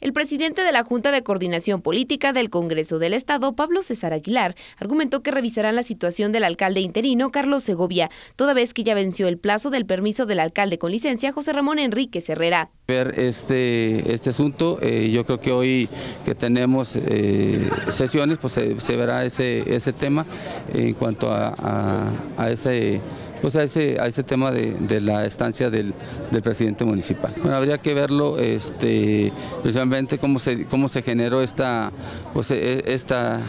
El presidente de la Junta de Coordinación Política del Congreso del Estado, Pablo César Aguilar, argumentó que revisarán la situación del alcalde interino Carlos Segovia, toda vez que ya venció el plazo del permiso del alcalde con licencia José Ramón Enrique Herrera. Ver este, este asunto, eh, yo creo que hoy que tenemos eh, sesiones, pues se, verá ese, ese tema en cuanto a, a ese pues a ese, a ese tema de, la estancia del, presidente municipal. Bueno, habría que verlo este, precisamente cómo se, cómo se generó esta, pues, e, esta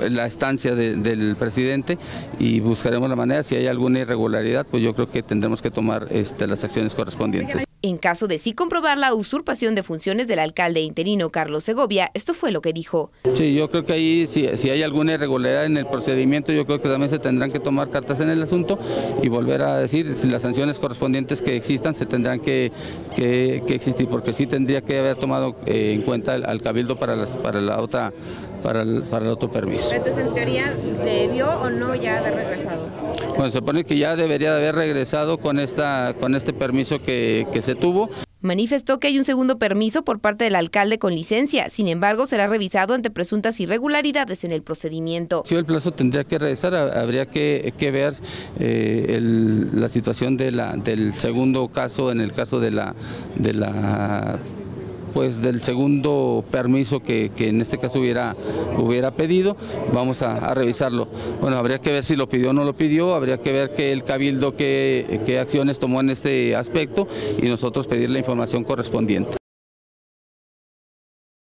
la estancia del presidente y buscaremos la manera, si hay alguna irregularidad, pues yo creo que tendremos que tomar este, las acciones correspondientes. En caso de sí comprobar la usurpación de funciones del alcalde interino Carlos Segovia, esto fue lo que dijo. Sí, yo creo que ahí si, si hay alguna irregularidad en el procedimiento, yo creo que también se tendrán que tomar cartas en el asunto y volver a decir si las sanciones correspondientes que existan se tendrán que, que, existir, porque sí tendría que haber tomado eh, en cuenta al, cabildo para, para la otra para el, para el otro permiso. Entonces, en teoría, ¿debió o no ya haber regresado? Bueno, se supone que ya debería de haber regresado con, esta, con este permiso que, que se tuvo. Manifestó que hay un segundo permiso por parte del alcalde con licencia, sin embargo será revisado ante presuntas irregularidades en el procedimiento. Si el plazo tendría que regresar, habría que, ver eh, la situación de la, del segundo caso, en el caso de la, de la pues del segundo permiso que, en este caso hubiera, hubiera pedido, vamos a, revisarlo. Bueno, habría que ver si lo pidió o no lo pidió, habría que ver que el cabildo qué, qué acciones tomó en este aspecto y nosotros pedir la información correspondiente.